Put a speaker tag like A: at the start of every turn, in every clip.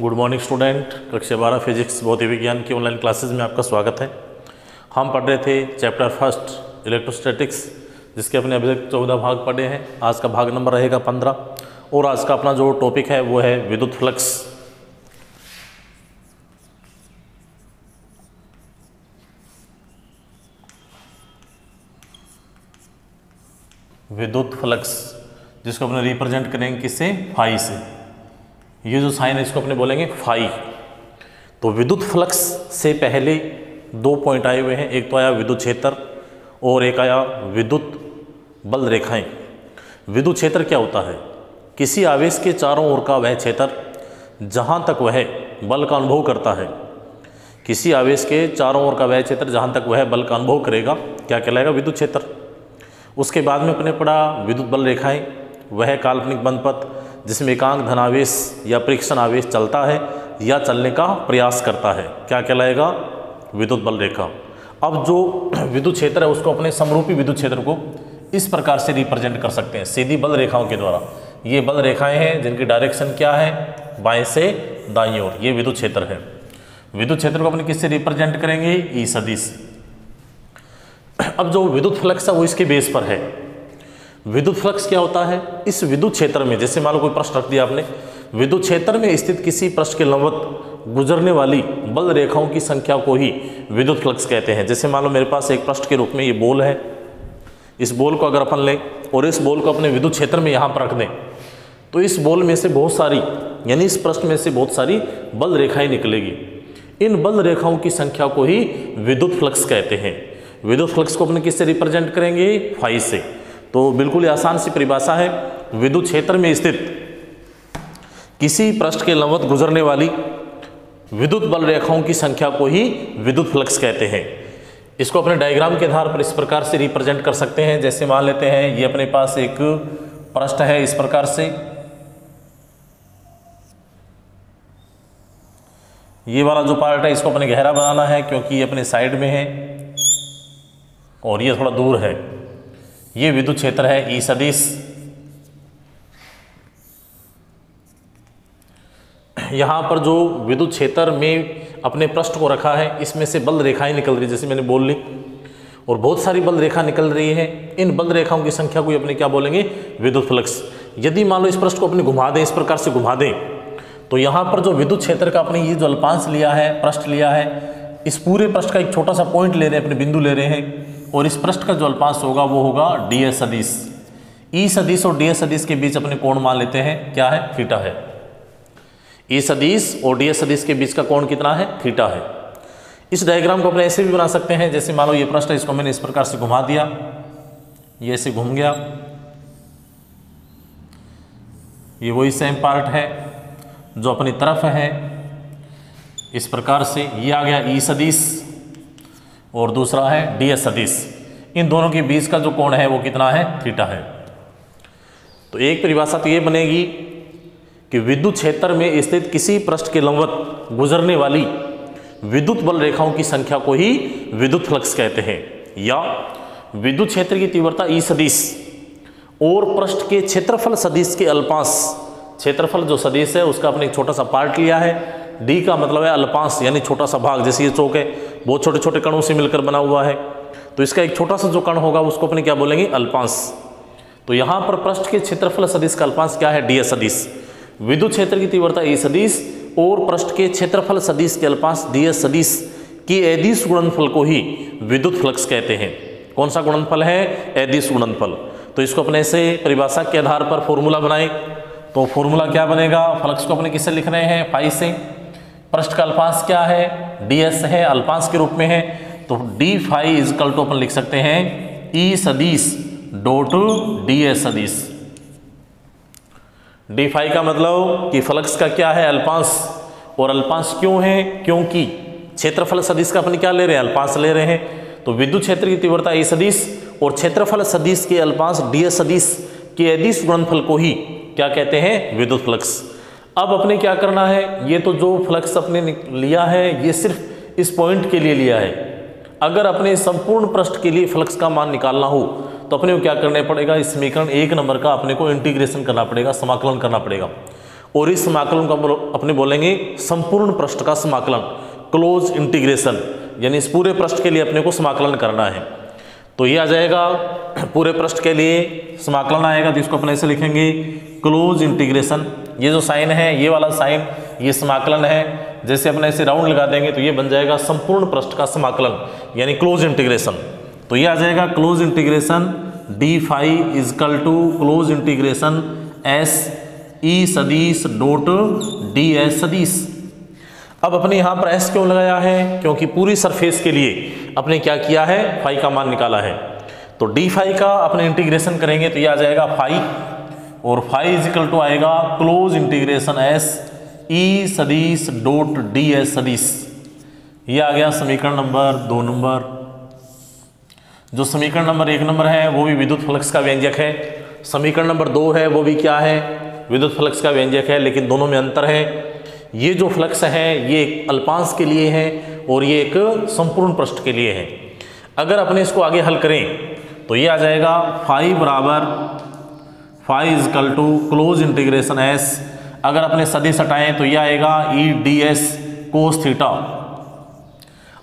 A: Good morning student कक्षा बारह physics भौतिक विज्ञान की ऑनलाइन क्लासेस में आपका स्वागत है। हम पढ़ रहे थे चैप्टर फ़र्स्ट इलेक्ट्रोस्टैटिक्स जिसके अपने अभी तक चौदह भाग पढ़े हैं। आज का भाग नंबर रहेगा पंद्रह। और आज का अपना जो टॉपिक है, वो है विद्युत फ्लक्स। विद्युत फ्लक्स, जिसको अपने रिप्रेजेंट करेंगे किससे? फाई से। ये जो साइन है, इसको अपने बोलेंगे फाई। तो विद्युत फ्लक्स से पहले दो पॉइंट आए हुए हैं। एक तो आया विद्युत क्षेत्र और एक आया विद्युत बल रेखाएँ। विद्युत क्षेत्र क्या होता है? किसी आवेश के चारों ओर का वह क्षेत्र जहाँ तक वह बल का अनुभव करता है, किसी आवेश के चारों ओर का वह क्षेत्र जहाँ तक वह बल का अनुभव करेगा, क्या कहलाएगा? विद्युत क्षेत्र। उसके बाद में अपने पढ़ा विद्युत बल रेखाएँ, वह काल्पनिक बंधपथ जिसमें एकांक धनावेश या परीक्षण आवेश चलता है, या चलने का प्रयास करता है। क्या कहलाएगा? विद्युत बल रेखा। अब जो विद्युत क्षेत्र है, उसको अपने समरूपी विद्युत क्षेत्र को इस प्रकार से रिप्रेजेंट कर सकते हैं। सीधी बल रेखाओं के द्वारा। ये बल रेखाएँ हैं, जिनकी डायरेक्शन क्या है? बाएँ से दाई ओर। ये विद्युत क्षेत्र है। विद्युत क्षेत्र को अपने किससे रिप्रेजेंट करेंगे? ई सदिश अब जो विद्युत फ्लक्स है, वो इसके बेस पर है। विद्युत फ्लक्स क्या होता है? इस विद्युत क्षेत्र में, जैसे मान लो कोई प्रश्न रख दिया आपने, विद्युत क्षेत्र में स्थित किसी पृष्ठ के लंबवत गुजरने वाली बल रेखाओं की संख्या को ही विद्युत फ्लक्स कहते हैं। जैसे मान लो मेरे पास एक पृष्ठ के रूप में ये बोल है। इस बोल को अगर अपन लें और इस बोल को अपने विद्युत क्षेत्र में यहाँ पर रख दें तो इस बोल में से बहुत सारी, यानी इस पृष्ठ में से बहुत सारी बल रेखाएँ निकलेगी। इन बल रेखाओं की संख्या को ही विद्युत फ्लक्स कहते हैं। विद्युत फ्लक्स को अपने किससे रिप्रेजेंट करेंगे? फाई से। तो बिल्कुल आसान सी परिभाषा है। विद्युत क्षेत्र में स्थित किसी पृष्ठ के लंबवत गुजरने वाली विद्युत बल रेखाओं की संख्या को ही विद्युत फ्लक्स कहते हैं। इसको अपने डायग्राम के आधार पर इस प्रकार से रिप्रेजेंट कर सकते हैं। जैसे मान लेते हैं, ये अपने पास एक पृष्ठ है इस प्रकार से। ये वाला जो पार्ट है, इसको अपने गहरा बनाना है, क्योंकि ये अपने साइड में है और ये थोड़ा दूर है। ये विद्युत क्षेत्र है ई सदिश यहाँ पर जो विद्युत क्षेत्र में अपने पृष्ठ को रखा है, इसमें से बल रेखाएँ निकल रही है, जैसे मैंने बोल ली। और बहुत सारी बल रेखा निकल रही है, इन बल रेखाओं की संख्या को अपने क्या बोलेंगे? विद्युत फ्लक्स। यदि मान लो इस पृष्ठ को अपने घुमा दें, इस प्रकार से घुमा दें तो यहाँ पर जो विद्युत क्षेत्र का अपने ये जो अल्पांश लिया है, पृष्ठ लिया है, इस पूरे पृष्ठ का एक छोटा सा पॉइंट ले रहे हैं, अपने बिंदु ले रहे हैं। और इस पृष्ठ का जो अल्पांश होगा, वो होगा डी एस सदिश। ई सदिश और डी सदिश के बीच अपने कोण मान लेते हैं। क्या है? थीटा है। ई सदिश और डी सदिश के बीच का कोण कितना है? थीटा है। इस डायग्राम को अपने ऐसे भी बना सकते हैं, जैसे मान लो ये प्रश्न इसको मैंने इस प्रकार से घुमा दिया। ये ऐसे घूम गया। ये वही सेम पार्ट है, जो अपनी तरफ़ है। इस प्रकार से ये आ गया ई सदिश। और दूसरा है डी एस सदिश इन दोनों के बीच का जो कोण है वो कितना है? थीटा है। तो एक परिभाषा तो ये बनेगी कि विद्युत क्षेत्र में स्थित किसी पृष्ठ के लंबवत गुजरने वाली विद्युत बल रेखाओं की संख्या को ही विद्युत फ्लक्स कहते हैं। या विद्युत क्षेत्र की तीव्रता ई सदिश और पृष्ठ के क्षेत्रफल सदिश के अल्पांश। क्षेत्रफल जो सदिश है, उसका अपने एक छोटा सा पार्ट लिया है। डी का मतलब है अल्पांश, यानी छोटा सा भाग, जैसे ये चौक है। बहुत छोटे छोटे कणों से मिलकर बना हुआ है। तो इसका एक छोटा सा जो कण होगा, उसको अपने क्या बोलेंगे? अल्पांश। तो यहाँ पर पृष्ठ के क्षेत्रफल सदिश का अल्पांश क्या है? डी एस सदिश। विद्युत क्षेत्र की तीव्रता ए सदिश और पृष्ठ के क्षेत्रफल सदिश के अल्पांश डी एस सदिश की एदिश गुणनफल को ही विद्युत फ्लक्स कहते हैं। कौन सा गुणनफल है? एदिश गुणनफल। तो इसको अपने से परिभाषा के आधार पर फॉर्मूला बनाए। तो फॉर्मूला क्या बनेगा? फ्लक्स को अपने किससे लिख रहे हैं? फाइव से। पृष्ठ का अल्पांश क्या है? डी एस है अल्पांश के रूप में है। तो डी फाइव इजकल टू अपन लिख सकते हैं ई सदिश डोट डी एस सदिश। डी फाइव का मतलब कि फ्लक्स का क्या है? अल्पांश और अल्पांश क्यों है? क्योंकि क्षेत्रफल सदिश का अपन क्या ले रहे हैं? अल्पांश ले रहे हैं। तो विद्युत क्षेत्र की तीव्रता ई सदिश और क्षेत्रफल सदिश के अल्पांश डी एस सदिश के अदिश गुणनफल को ही क्या कहते हैं? विद्युत फ्लक्स अब अपने क्या करना है? ये तो जो फ्लक्स अपने लिया है, ये सिर्फ़ इस पॉइंट के लिए लिया है। अगर अपने संपूर्ण पृष्ठ के लिए फ्लक्स का मान निकालना हो तो अपने को क्या करना पड़ेगा? इस समीकरण एक नंबर का अपने को इंटीग्रेशन करना पड़ेगा, समाकलन करना पड़ेगा। और इस समाकलन का अपने बोलेंगे संपूर्ण पृष्ठ का समाकलन क्लोज इंटीग्रेशन यानी इस पूरे पृष्ठ के लिए अपने को समाकलन करना है। तो ये आ जाएगा, पूरे पृष्ठ के लिए समाकलन आएगा तो इसको अपने ऐसे लिखेंगे क्लोज इंटीग्रेशन ये जो साइन है, ये वाला साइन, ये समाकलन है, जैसे अपने ऐसे राउंड लगा देंगे तो ये बन जाएगा संपूर्ण पृष्ठ का समाकलन, यानी क्लोज इंटीग्रेशन तो ये आ जाएगा close integration D phi equal to close integration S E सदीश डोट डी एस सदीश। अब अपने यहाँ पर एस क्यों लगाया है? क्योंकि पूरी सरफेस के लिए अपने क्या किया है? फाई का मान निकाला है। तो डी फाई का अपने इंटीग्रेशन करेंगे तो ये आ जाएगा फाई और फाइव इजिकल टू आएगा क्लोज इंटीग्रेशन एस ई सदीस डोट डी एस सदीस ये आ गया समीकरण नंबर, दो नंबर। जो समीकरण नंबर एक नंबर है, वो भी विद्युत फ्लक्स का व्यंजक है। समीकरण नंबर दो है, वो भी क्या है? विद्युत फ्लक्स का व्यंजक है, लेकिन दोनों में अंतर है। ये जो फ्लक्स है, ये एक अल्पांश के लिए है और ये एक संपूर्ण पृष्ठ के लिए है। अगर अपने इसको आगे हल करें तो ये आ जाएगा फाइव बराबर phi equal to close integration S. अगर अपने सदिश हटाएँ तो ये आएगा E D S cos theta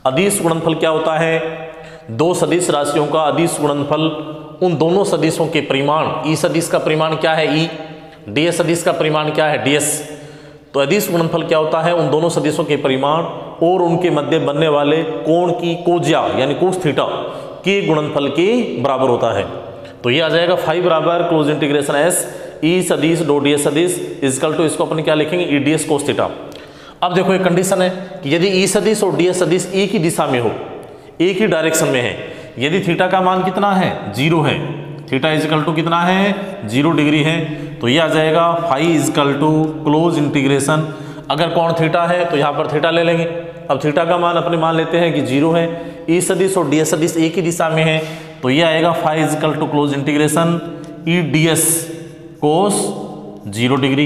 A: अदिश गुणनफल क्या होता है? दो सदिश राशियों का अदिश गुणनफल, उन दोनों सदिशों के परिमाण। ई सदिश का परिमाण क्या है? ई डी एस सदिश का परिमाण क्या है? डी एस तो अदिश गुणनफल क्या होता है? उन दोनों सदिशों के परिमाण और उनके मध्य बनने वाले कोण की कोज्या, यानी कोस थीटा के गुणनफल के बराबर होता है। तो ये आ जाएगा फाइव बराबर क्लोज इंटीग्रेशन एस ई सदिश डो डी एस सदिश, इजकल टू इसको अपन क्या लिखेंगे? E D S cos theta अब देखो एक कंडीशन है कि यदि ई सदिश और डी एस सदिश एक ही दिशा में हो एक ही डायरेक्शन में है, यदि थीटा का मान कितना है? ज़ीरो है। थीटा इजकल टू कितना है? ज़ीरो डिग्री है। तो ये आ जाएगा phi equal to close integration अगर कौन थीटा है तो यहाँ पर थीटा ले लेंगे। अब थीटा का मान अपने मान लेते हैं कि ज़ीरो है। ई सदिश और डी एस सदिश एक ही दिशा में है। तो ये आएगा phi equal to close integration E D S cos zero degree.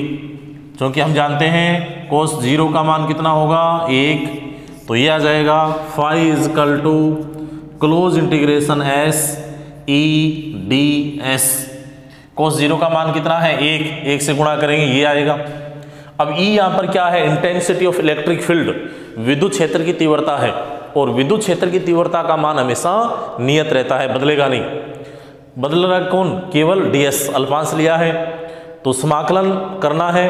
A: क्योंकि हम जानते हैं कोस ज़ीरो का मान कितना होगा? एक। तो ये आ जाएगा phi equal to close integration S E D S cos zero का मान कितना है? एक। एक से गुणा करेंगे, ये आएगा। अब ई यहाँ पर क्या है? इंटेंसिटी ऑफ़ इलेक्ट्रिक फ़ील्ड विद्युत क्षेत्र की तीव्रता है। और विद्युत क्षेत्र की तीव्रता का मान हमेशा नियत रहता है, बदलेगा नहीं। बदल रहा कौन? केवल डीएस अल्पांश लिया है तो समाकलन करना है,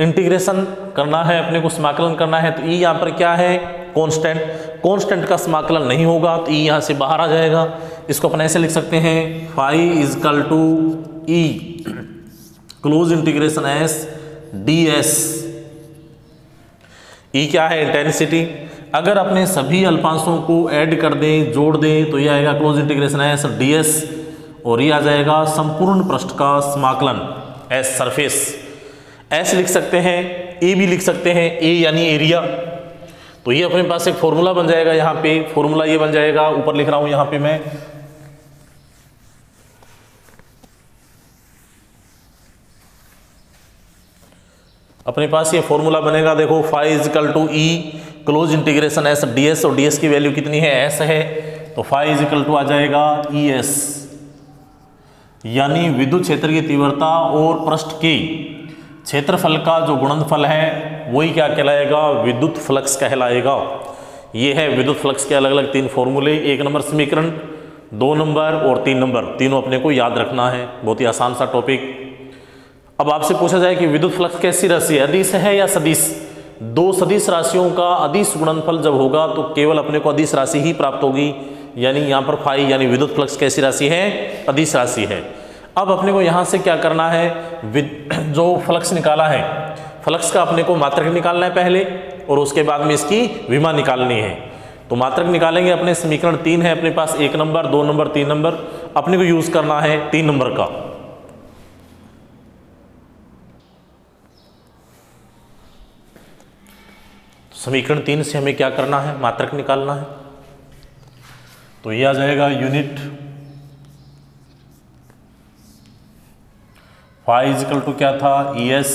A: इंटीग्रेशन करना है, अपने को समाकलन करना है तो ई यहाँ पर क्या है? कांस्टेंट कांस्टेंट का समाकलन नहीं होगा तो ई यहाँ से बाहर आ जाएगा। इसको अपन ऐसे लिख सकते हैं phi equal to E. Close integration S D S. E क्या है? इंटेंसिटी। अगर अपने सभी अल्पांशों को ऐड कर दें, जोड़ दें तो ये आएगा close integration S D S और ये आ जाएगा संपूर्ण पृष्ठ का समाकलन एस सरफेस एस लिख सकते हैं ए भी लिख सकते हैं ए यानी एरिया तो ये अपने पास एक फॉर्मूला बन जाएगा यहाँ पे. फॉर्मूला ये बन जाएगा, ऊपर लिख रहा हूँ यहाँ पे मैं. अपने पास ये फॉर्मूला बनेगा, देखो phi equal to E close integration S D S और डी एस की वैल्यू कितनी है? एस है। तो फाइव इजिकल टू आ जाएगा ई e एस यानी विद्युत क्षेत्र की तीव्रता और पृष्ठ की क्षेत्रफल का जो गुणनफल है, वही क्या कहलाएगा? विद्युत फ्लक्स कहलाएगा। ये है विद्युत फ्लक्स के अलग अलग तीन फॉर्मूले एक नंबर समीकरण, दो नंबर और तीन नंबर। तीनों अपने को याद रखना है। बहुत ही आसान सा टॉपिक अब आपसे पूछा जाए कि विद्युत फ्लक्स कैसी राशि है? अदिश है या सदिश? दो सदिश राशियों का अदिश गुणनफल जब होगा तो केवल अपने को अदिश राशि ही प्राप्त होगी। यानी यहाँ पर फाई, यानी विद्युत फ्लक्स कैसी राशि है? अदिश राशि है। अब अपने को यहाँ से क्या करना है? जो फ्लक्स निकाला है, फ्लक्स का अपने को मात्रक निकालना है पहले, और उसके बाद में इसकी विमा निकालनी है। तो मात्रक निकालेंगे अपने, समीकरण तीन है अपने पास, एक नंबर, दो नंबर, तीन नंबर। अपने को यूज़ करना है तीन नंबर का। समीकरण तीन से हमें क्या करना है? मात्रक निकालना है। तो ये आ जाएगा यूनिट फाइव इजिकल टू क्या था? ई एस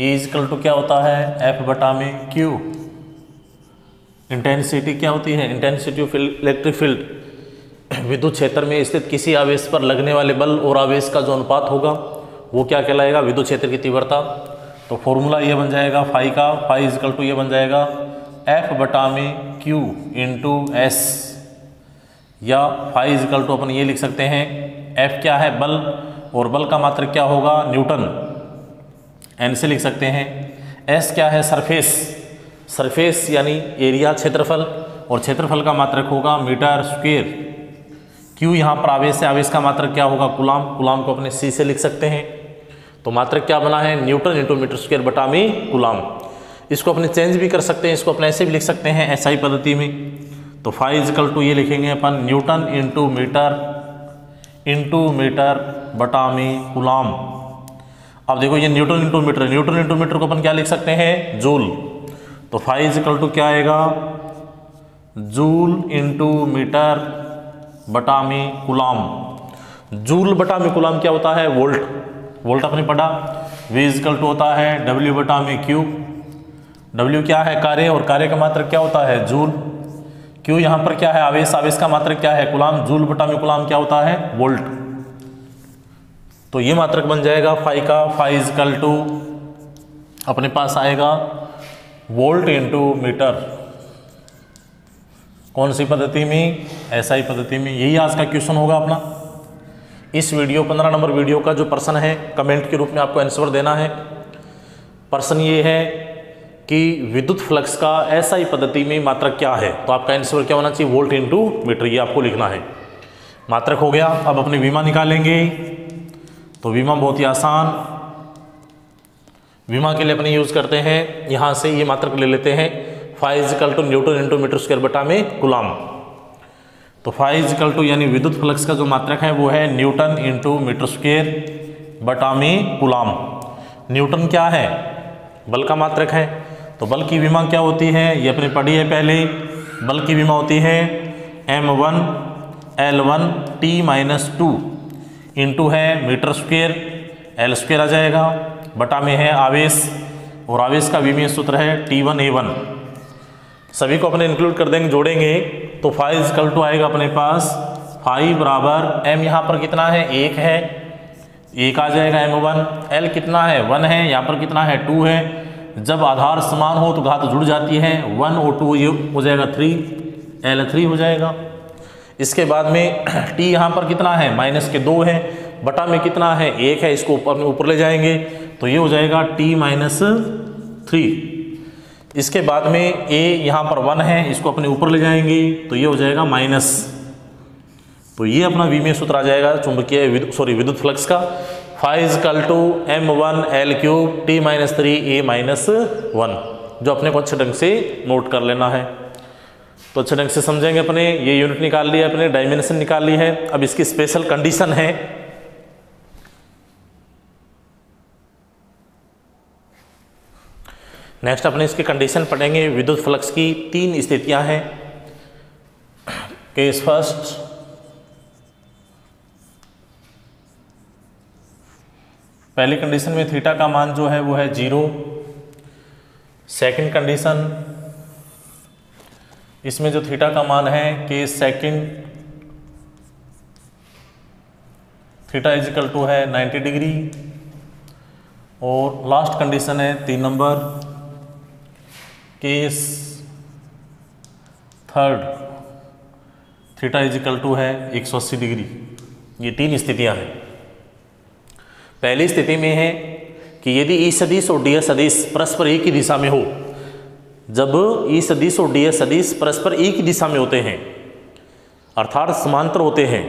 A: इजिकल टू क्या होता है? एफ़ बटा में क्यू इंटेंसिटी क्या होती है? इंटेंसिटी ऑफ़ इलेक्ट्रिक फ़ील्ड विद्युत क्षेत्र में स्थित किसी आवेश पर लगने वाले बल और आवेश का जो अनुपात होगा, वो क्या कहलाएगा? विद्युत क्षेत्र की तीव्रता। तो फॉर्मूला ये बन जाएगा फाई का फाई इजकल टू ये बन जाएगा एफ़ बटा में क्यू इंटू एस या फाई इजकल टू अपन ये लिख सकते हैं एफ़ क्या है? बल, और बल का मात्रक क्या होगा? न्यूटन. एन से लिख सकते हैं। एस क्या है? सरफेस सरफेस यानी एरिया क्षेत्रफल, और क्षेत्रफल का मात्रक होगा मीटर स्क्वेयर क्यू यहाँ पर आवेश से आवेश का मात्रक क्या होगा? गुलाम गुलाम को अपने सी से लिख सकते हैं। तो मात्रक क्या बना है? न्यूटन इंटू मीटर स्क्वेयर बटा में गुलाम। इसको अपने चेंज भी कर सकते हैं, इसको अपने ऐसे भी लिख सकते हैं ऐसा ही पद्धति में। तो फाइव इजकल टू ये लिखेंगे अपन, newton into meter into meter बटा में गुलाम। अब देखो ये newton into meter newton into meter को अपन क्या लिख सकते हैं? जूल। तो फाइव इजिकल टू क्या आएगा? जूल इंटू मीटर बटा में कुलाम जूल बटा में कुलाम क्या होता है? वोल्ट। वोल्ट अपने पढ़ा वी इजिकल टू होता है डब्ल्यू बटा में क्यू डब्ल्यू क्या है? कार्य, और कार्य का मात्र क्या होता है? जूल. क्यू यहाँ पर क्या है? आवेश आवेश का मात्र क्या है? गुलाम जूल बटा में कुलाम क्या होता है? वोल्ट. तो ये मात्रक बन जाएगा फाइ का. फाइ इजकल टू अपने पास आएगा वोल्ट इंटू मीटर. कौन सी पद्धति में? ऐसा ही पद्धति में. यही आज का क्वेश्चन होगा अपना. इस वीडियो, पंद्रह नंबर वीडियो का जो प्रश्न है कमेंट के रूप में आपको आंसर देना है। प्रश्न ये है कि विद्युत फ्लक्स का ऐसा ही पद्धति में मात्रक क्या है? तो आपका आंसर क्या होना चाहिए? वोल्ट इंटू मीटर ये आपको लिखना है। मात्रक हो गया, अब अपने बीमा निकालेंगे। तो बीमा बहुत ही आसान। बीमा के लिए अपने यूज़ करते हैं। यहाँ से ये मात्रक ले लेते हैं। Phi equal to newton into meter square बटा में गुलाम। तो फाइजिकल टू यानी विद्युत फ्लक्स का जो मात्रक है, वो है न्यूटन इंटू मीटर स्क्वेयर बटामी में गुलाम न्यूटन क्या है? बल का मात्रक है। तो बल की बीमा क्या होती है? ये अपने पढ़ी है पहले। बल की बीमा होती है M one L one T minus two into है मीटर स्क्वेयर एल स्क्वेयर आ जाएगा। बटा में है आवेश। और आवेश का विमीय सूत्र है टी वन ए वन सभी को अपने इंक्लूड कर देंगे, जोड़ेंगे। तो फाइव इजकल टू आएगा अपने पास। फाइव बराबर एम यहाँ पर कितना है? एक है। एक आ जाएगा एम वन। एल कितना है? वन है। यहाँ पर कितना है? टू है। जब आधार समान हो तो घात जुड़ जाती है। वन और टू ये हो जाएगा थ्री एल थ्री हो जाएगा। इसके बाद में टी यहाँ पर कितना है? माइनस के दो है। बटा में कितना है? एक है। इसको ऊपर में ऊपर ले जाएँगे। तो ये हो जाएगा टी माइनस थ्री इसके बाद में ए यहाँ पर वन है, इसको अपने ऊपर ले जाएँगे तो ये हो जाएगा माइनस। तो ये अपना विमीय सूत्र आ जाएगा, चुंबकीय सॉरी विद्युत फ्लक्स का। Phi equal to M one L cube T minus three A minus one जो अपने को अच्छे ढंग से नोट कर लेना है। तो अच्छे ढंग से समझेंगे अपने, ये यूनिट निकाल लिया अपने डायमेंशन निकाल ली है। अब इसकी स्पेशल कंडीशन है। नेक्स्ट अपने इसकी कंडीशन पढ़ेंगे। विद्युत फ्लक्स की तीन स्थितियाँ हैं। केस फ़र्स्ट पहली कंडीशन में थीटा का मान जो है, वो है ज़ीरो सेकंड कंडीशन इसमें जो थीटा का मान है कि सेकंड थीटा इजिकल टू है 90 डिग्री और लास्ट कंडीशन है तीन number case third, theta equal to है 180 डिग्री। ये तीन स्थितियाँ हैं। पहली स्थिति में है कि यदि ई सदिश और डी सदिश परस्पर एक ही दिशा में हो, जब ई सदिश और डी सदिश परस्पर एक ही दिशा में होते हैं, अर्थात समांतर होते हैं,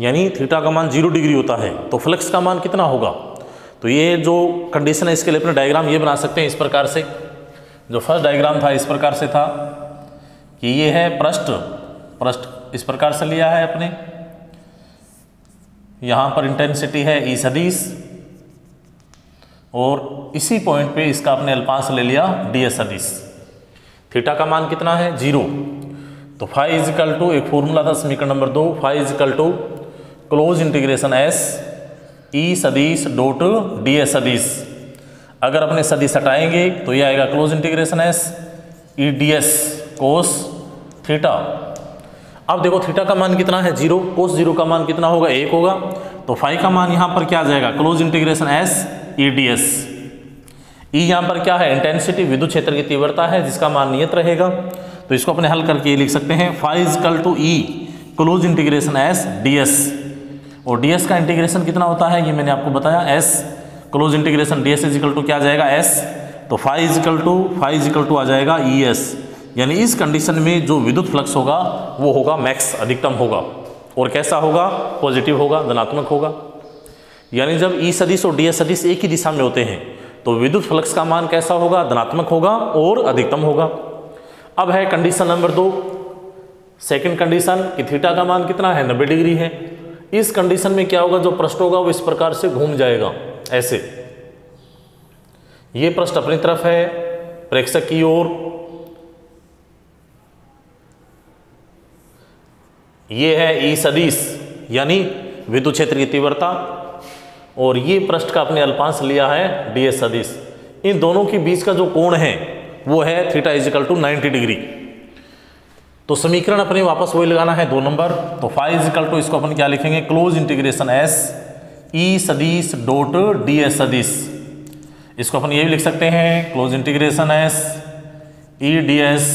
A: यानी थीटा का मान ज़ीरो डिग्री होता है तो फ्लक्स का मान कितना होगा? तो ये जो कंडीशन है, इसके लिए अपने डायग्राम ये बना सकते हैं इस प्रकार से। जो फ़र्स्ट डायग्राम था इस प्रकार से था कि ये है पृष्ठ पृष्ठ इस प्रकार से लिया है अपने। यहाँ पर इंटेंसिटी है ई सदीस और इसी पॉइंट पे इसका अपने अल्पांश ले लिया डी एस सदिश थीटा का मान कितना है? ज़ीरो। तो फाइव इजिकल टू एक फॉर्मूला था समीकरण नंबर दो phi equal to close integration S E सदीश डोट डी एस सदीश अगर अपने सदीश हटाएँगे तो ये आएगा close integration S E D S cos theta अब देखो थीटा का मान कितना है? ज़ीरो कोस ज़ीरो का मान कितना होगा? एक होगा। तो फाइव का मान यहाँ पर क्या आ जाएगा? Close integration S E D S E यहाँ पर क्या है? इंटेंसिटी विद्युत क्षेत्र की तीव्रता है, जिसका मान नियत रहेगा। तो इसको अपने हल करके लिख सकते हैं। Phi equal to E close integration S D S और डी एस का इंटीग्रेशन कितना होता है? ये मैंने आपको बताया S close integration D S equal to क्या आ जाएगा? एस तो phi equal to phi equal to आ जाएगा ई एस यानी इस कंडीशन में जो विद्युत फ्लक्स होगा, वो होगा मैक्स अधिकतम होगा। और कैसा होगा? पॉजिटिव होगा, धनात्मक होगा। यानी जब ई सदिश और डी एस सदिश एक ही दिशा में होते हैं तो विद्युत फ्लक्स का मान कैसा होगा? धनात्मक होगा और अधिकतम होगा। अब है कंडीशन नंबर दो। सेकंड कंडीशन कि थीटा का मान कितना है? नब्बे डिग्री है। इस कंडीशन में क्या होगा? जो पृष्ठ होगा, वो इस प्रकार से घूम जाएगा। ऐसे। ये प्रश्न अपनी तरफ़ है, प्रेक्षक की ओर। ये है ई सदिश, यानी विद्युत क्षेत्र की तीव्रता। और ये पृष्ठ का अपने अल्पांश लिया है डी एस सदिश। इन दोनों के बीच का जो कोण है, वो है थीटा इजिकल टू 90 डिग्री। तो समीकरण अपने वापस वही लगाना है, दो नंबर। तो फाइव इजिकल टू, इसको अपन क्या लिखेंगे? Close integration S. ई सदिश डोट डी एस सदिश। इसको अपन ये भी लिख सकते हैं close integration S E D S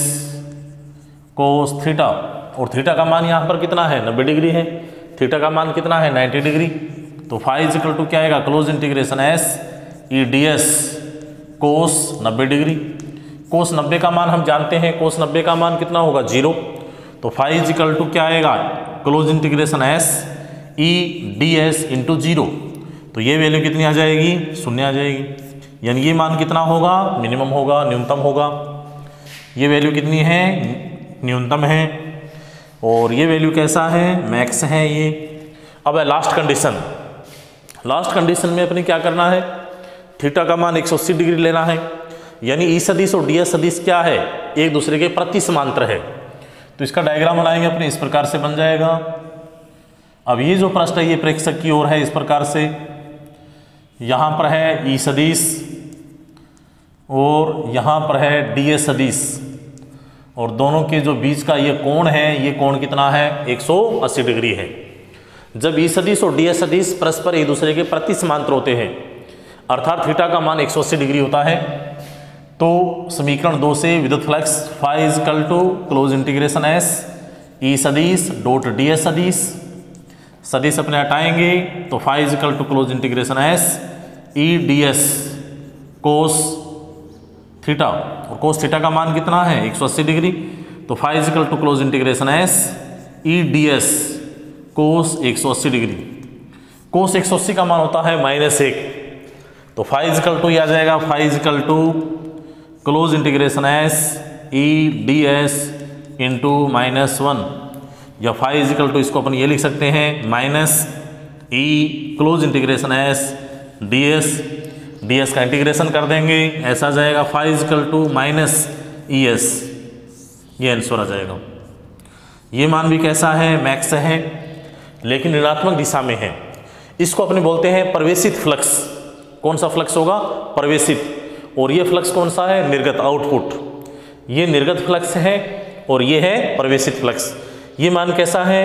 A: cos theta और थीटा का मान यहाँ पर कितना है? नब्बे डिग्री है। थीटा का मान कितना है? Ninety degree. तो फाइव इजिकल टू क्या आएगा? Close integration S E D S cos नब्बे डिग्री। कोस नब्बे का मान हम जानते हैं कोस नब्बे का मान कितना होगा? ज़ीरो तो फाइव इजिकल टू क्या आएगा? Close integration S E D S into zero तो ये वैल्यू कितनी आ जाएगी? शून्य आ जाएगी। यानी ये मान कितना होगा? मिनिमम होगा, न्यूनतम होगा। ये वैल्यू कितनी है? न्यूनतम है। और ये वैल्यू कैसा है? मैक्स है ये। अब है लास्ट कंडीशन लास्ट कंडीशन में अपने क्या करना है? थीटा का मान 180 डिग्री लेना है। यानी ई सदिश और डी एस सदिश क्या है? एक दूसरे के प्रति समांतर है। तो इसका डायग्राम बनाएँगे अपने, इस प्रकार से बन जाएगा। अब ये जो प्रश्न है, ये प्रेक्षक की ओर है, इस प्रकार से। यहाँ पर है ई सदिश और यहाँ पर है डी एस सदिश। और दोनों के जो बीच का ये कोण है, ये कोण कितना है? 180 डिग्री है। जब ई सदिश और डी एस सदिश परस्पर एक दूसरे के प्रति समांतर होते हैं, अर्थात थीटा का मान 180 डिग्री होता है तो समीकरण दो से विद्युत flux phi is equal to close integration S E सदिश डोट डी एस सदिश सदिश अपने हटाएँगे तो phi is equal to close integration S E D S cos theta और कोस थीटा का मान कितना है? 180 डिग्री। तो phi equal to close integration S E D S cos 180 degree. Cos 180 का मान होता है माइनस एक। तो फाइव इजिकल टू आ जाएगा। Phi equal to close integration S E D S into minus one या फाइव इजिकल टू इसको अपन ये लिख सकते हैं minus E close integration S D S D S का इंटीग्रेशन कर देंगे, ऐसा जाएगा phi equal to minus E S ये आंसर आ जाएगा। ये मान भी कैसा है मैक्स है, लेकिन ऋणात्मक दिशा में है। इसको अपने बोलते हैं प्रवेशित फ्लक्स कौन सा फ्लक्स होगा? प्रवेशित। और ये फ्लक्स कौन सा है? निर्गत आउटपुट ये निर्गत फ्लक्स है और ये है प्रवेशित फ्लक्स ये मान कैसा है?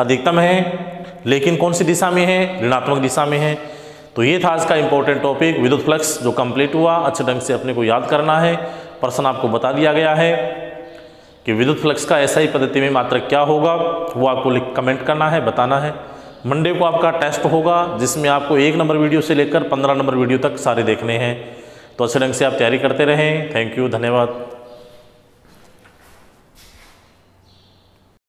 A: अधिकतम है, लेकिन कौन सी दिशा में है? ऋणात्मक दिशा में है। तो ये था आज का इंपॉर्टेंट टॉपिक विद्युत फ्लक्स जो कंप्लीट हुआ, अच्छे ढंग से अपने को याद करना है। प्रश्न आपको बता दिया गया है कि विद्युत फ्लक्स का ऐसा ही पद्धति में मात्र क्या होगा, वो आपको कमेंट करना है, बताना है। मंडे को आपका टेस्ट होगा, जिसमें आपको एक नंबर वीडियो से लेकर पंद्रह नंबर वीडियो तक सारे देखने हैं। तो अच्छे ढंग से आप तैयारी करते रहें। थैंक यू धन्यवाद।